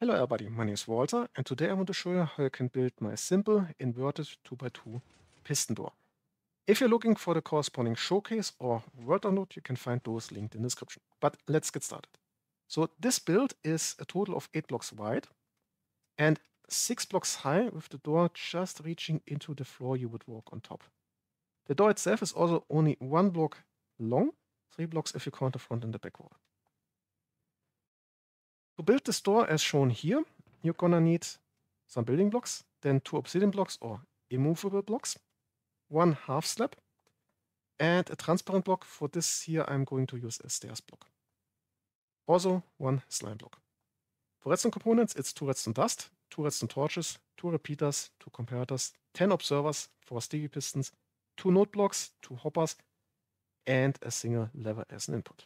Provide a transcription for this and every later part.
Hello everybody, my name is Walter and today I want to show you how you can build my simple inverted 2x2 piston door. If you're looking for the corresponding showcase or world download, you can find those linked in the description. But let's get started. So this build is a total of 8 blocks wide and 6 blocks high with the door just reaching into the floor you would walk on top. The door itself is also only 1 block long, 3 blocks if you count the front and the back wall. To build the store as shown here, you're gonna need some building blocks, then two obsidian blocks or immovable blocks, one half slab, and a transparent block. For this here, I'm going to use a stairs block. Also one slime block. For redstone components, it's two redstone dust, two redstone torches, two repeaters, two comparators, 10 observers, four sticky pistons, two note blocks, two hoppers, and a single lever as an input.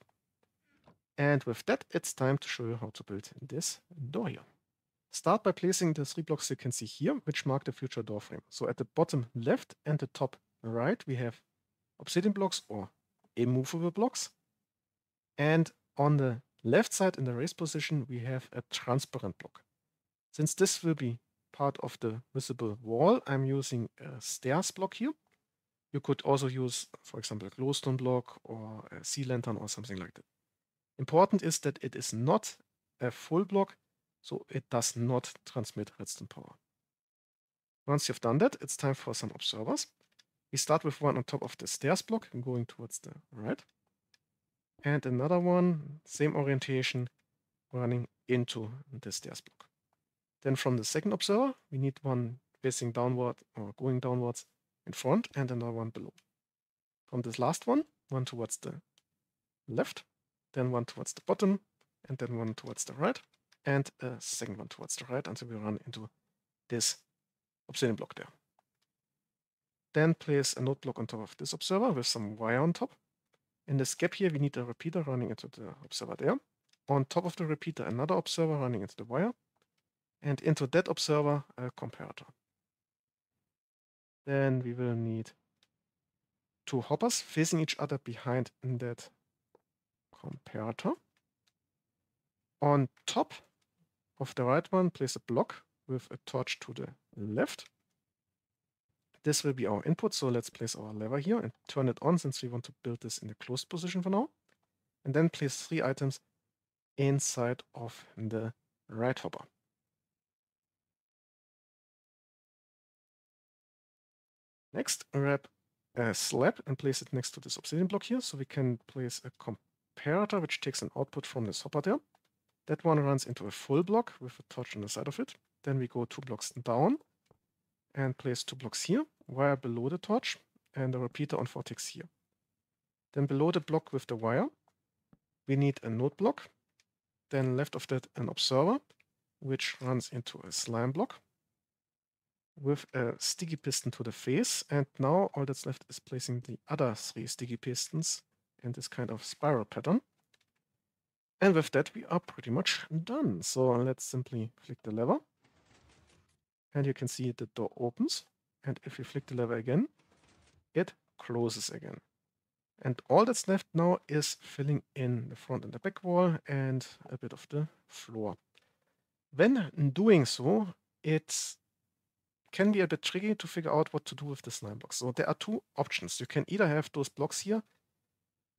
And with that, it's time to show you how to build this door here. Start by placing the three blocks you can see here, which mark the future door frame. So at the bottom left and the top right, we have obsidian blocks or immovable blocks. And on the left side in the raised position, we have a transparent block. Since this will be part of the visible wall, I'm using a stairs block here. You could also use, for example, a glowstone block or a sea lantern or something like that. Important is that it is not a full block, so it does not transmit redstone power. Once you've done that, it's time for some observers. We start with one on top of the stairs block, going towards the right. And another one, same orientation, running into the stairs block. Then from the second observer, we need one facing downward or going downwards in front and another one below. From this last one, one towards the left then one towards the bottom, and then one towards the right, and a second one towards the right until we run into this obsidian block there. Then place a note block on top of this observer with some wire on top. In this gap here, we need a repeater running into the observer there. On top of the repeater, another observer running into the wire. And into that observer, a comparator. Then we will need two hoppers facing each other behind that comparator. On top of the right one, place a block with a torch to the left. This will be our input, so let's place our lever here and turn it on since we want to build this in the closed position for now. And then place three items inside of the right hopper. Next, grab a slab and place it next to this obsidian block here so we can place a comparator, which takes an output from this hopper there. That one runs into a full block with a torch on the side of it. Then we go two blocks down and place two blocks here, wire below the torch, and a repeater on 4 ticks here. Then below the block with the wire, we need a note block. Then left of that, an observer, which runs into a slime block with a sticky piston to the face. And now all that's left is placing the other three sticky pistons in this kind of spiral pattern. And with that, we are pretty much done. So let's simply flick the lever. And you can see the door opens. And if you flick the lever again, it closes again. And all that's left now is filling in the front and the back wall and a bit of the floor. When doing so, it can be a bit tricky to figure out what to do with the slime blocks. So there are two options. You can either have those blocks here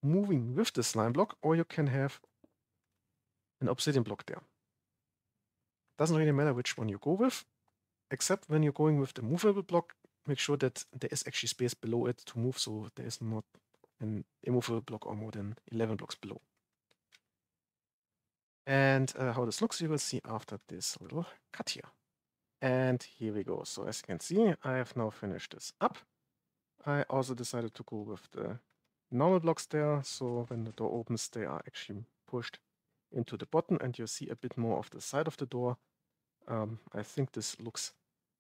moving with the slime block, or you can have an obsidian block there. Doesn't really matter which one you go with, except when you're going with the movable block, make sure that there is actually space below it to move, so there is not an immovable block or more than 11 blocks below. And uh, how this looks, you will see after this little cut here. And here we go. So as you can see, I have now finished this up. I also decided to go with the normal blocks there, so when the door opens, they are actually pushed into the bottom and you see a bit more of the side of the door. Um, I think this looks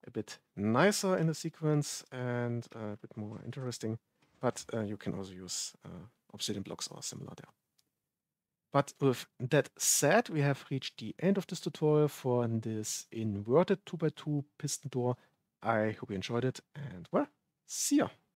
a bit nicer in the sequence and a bit more interesting, but uh, you can also use uh, obsidian blocks or similar there. But with that said, we have reached the end of this tutorial for this inverted 2x2 piston door. I hope you enjoyed it and well, see ya!